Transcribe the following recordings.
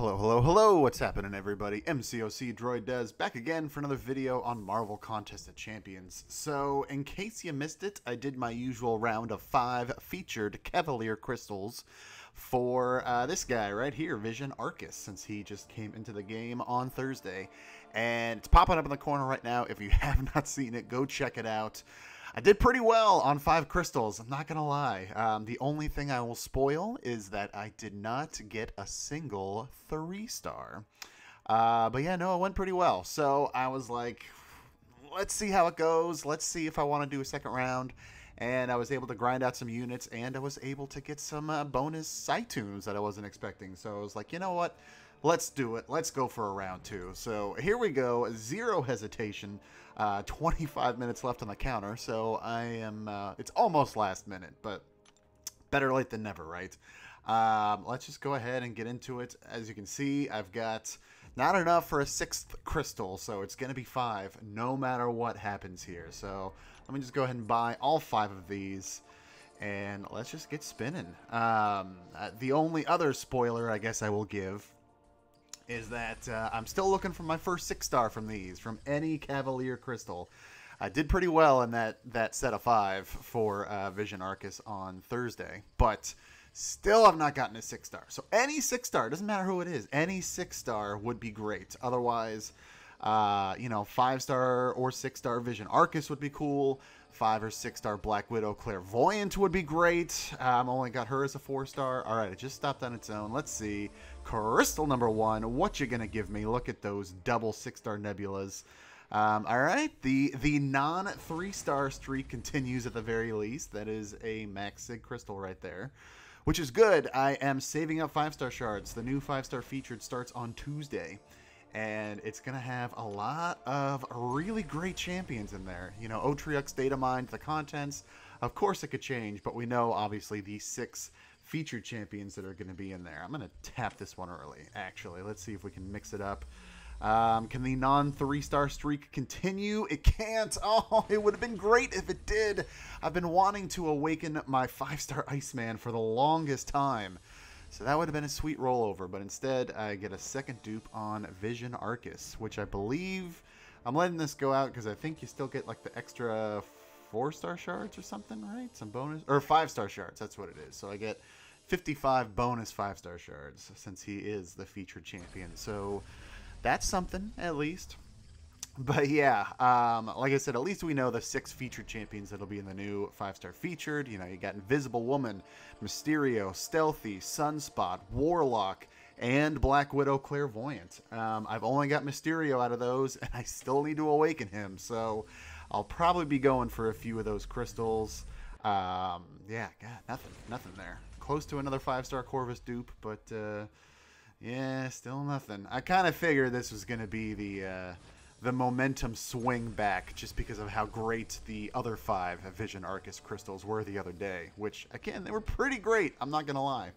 Hello, hello, hello, what's happening everybody? MCOC DroidDoes back again for another video on Marvel Contest of Champions. So, in case you missed it, I did my usual round of five featured Cavalier Crystals for uh, this guy right here, Vision Aarkus, since he just came into the game on Thursday. And it's popping up in the corner right now. If you have not seen it, go check it out. I did pretty well on five crystals. I'm not gonna lie. Um, the only thing I will spoil is that I did not get a single three star. Uh, but yeah, no, it went pretty well. So I was like, let's see how it goes. Let's see if I want to do a second round. And I was able to grind out some units, and I was able to get some uh, bonus side tunes that I wasn't expecting. So I was like, you know what? Let's do it. Let's go for a round two. So here we go. Zero hesitation. Uh, 25 minutes left on the counter. So I am. Uh, it's almost last minute, but better late than never, right? Um, let's just go ahead and get into it. As you can see, I've got not enough for a sixth crystal, so it's going to be five no matter what happens here. So let me just go ahead and buy all five of these and let's just get spinning. Um, uh, the only other spoiler I guess I will give is that uh, I'm still looking for my first six star from these, from any Cavalier Crystal. I did pretty well in that, that set of five for uh, Vision Aarkus on Thursday, but still I've not gotten a six star. So any six star, doesn't matter who it is, any six star would be great. Otherwise, uh, you know, five star or six star Vision Aarkus would be cool. Five or six star Black Widow Claire Voyant would be great. Um, only got her as a four star. All right, it just stopped on its own. Let's see. Crystal number one. What you gonna give me? Look at those double six star nebulas. Um, all right, the the non three star streak continues at the very least. That is a max sig crystal right there, which is good. I am saving up five star shards. The new five star featured starts on Tuesday and it's going to have a lot of really great champions in there. You know, Otriux data mined the contents. Of course, it could change, but we know obviously the six featured champions that are going to be in there. I'm going to tap this one early, actually. Let's see if we can mix it up. Um, can the non three star streak continue? It can't. Oh, it would have been great if it did. I've been wanting to awaken my five star Iceman for the longest time. So that would have been a sweet rollover, but instead I get a second dupe on Vision Aarkus, which I believe I'm letting this go out because I think you still get like the extra four star shards or something, right? Some bonus or five star shards. That's what it is. So I get 55 bonus five star shards since he is the featured champion. So that's something at least. But yeah, um, like I said, at least we know the six featured champions that'll be in the new five star featured. You know, you got Invisible Woman, Mysterio, Stealthy, Sunspot, Warlock, and Black Widow Claire Voyant. Um, I've only got Mysterio out of those, and I still need to awaken him. So I'll probably be going for a few of those crystals. Um, yeah, God, nothing, nothing there. Close to another five star Corvus dupe, but uh, yeah, still nothing. I kind of figured this was going to be the. Uh, the momentum swing back just because of how great the other five Vision Aarkus crystals were the other day, which, again, they were pretty great, I'm not going to lie.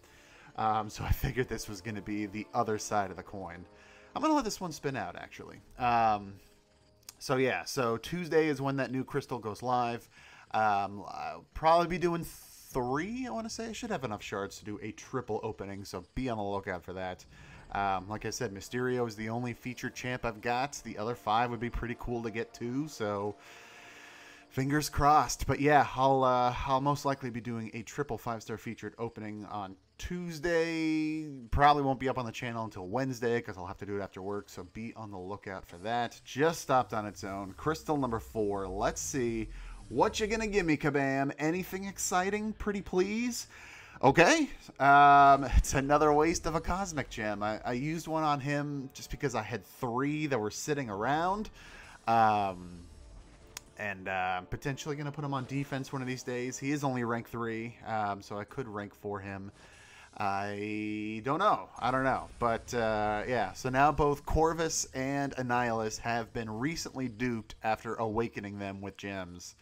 Um, so I figured this was going to be the other side of the coin. I'm going to let this one spin out, actually. Um, so yeah, so Tuesday is when that new crystal goes live. Um, I'll probably be doing three, I want to say. I should have enough shards to do a triple opening, so be on the lookout for that. Um, like I said, Mysterio is the only featured champ I've got. The other five would be pretty cool to get too, so fingers crossed. But yeah, I'll uh, I'll most likely be doing a triple five star featured opening on Tuesday. Probably won't be up on the channel until Wednesday because I'll have to do it after work. So be on the lookout for that. Just stopped on its own. Crystal number four. Let's see what you gonna give me, Kabam. Anything exciting? Pretty please. Okay, um, it's another waste of a Cosmic Gem. I, I, used one on him just because I had three that were sitting around. Um, and uh, potentially going to put him on defense one of these days. He is only rank 3, um, so I could rank for him. I don't know. I don't know. But uh, yeah, so now both Corvus and Annihilus have been recently duped after awakening them with gems.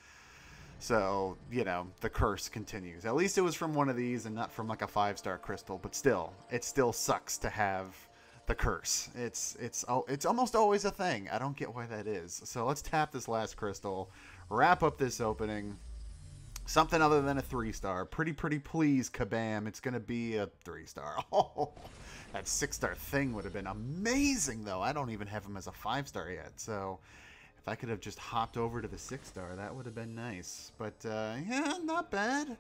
So, you know, the curse continues. At least it was from one of these and not from like a five star crystal, but still, it still sucks to have the curse. It's it's it's almost always a thing. I don't get why that is. So let's tap this last crystal, wrap up this opening. Something other than a three star. Pretty pretty please, Kabam. It's gonna be a three star. Oh, that six star thing would have been amazing, though. I don't even have him as a five star yet, so if I could have just hopped over to the six star, that would have been nice. But uh, yeah, not bad.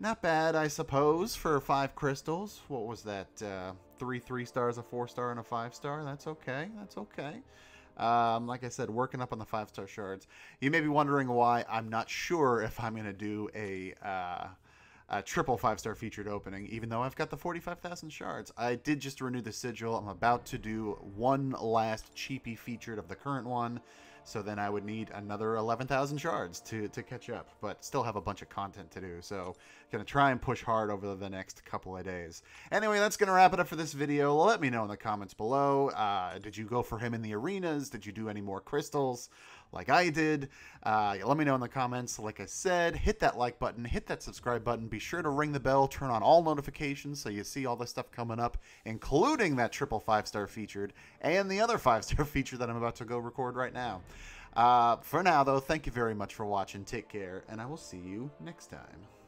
Not bad, I suppose, for five crystals. What was that? Uh, three three stars, a four star, and a five star. That's okay. That's okay. Um, like I said, working up on the five star shards. You may be wondering why I'm not sure if I'm going to do a, uh, a triple five star featured opening, even though I've got the 45,000 shards. I did just renew the sigil. I'm about to do one last cheapy featured of the current one. So then I would need another 11,000 shards to, to catch up, but still have a bunch of content to do. So going to try and push hard over the next couple of days. Anyway, that's going to wrap it up for this video. Let me know in the comments below. Uh, did you go for him in the arenas? Did you do any more crystals? Like I did. Uh, let me know in the comments. Like I said, hit that like button, hit that subscribe button. Be sure to ring the bell, turn on all notifications so you see all the stuff coming up, including that triple five star featured and the other five star feature that I'm about to go record right now. Uh, for now, though, thank you very much for watching. Take care, and I will see you next time.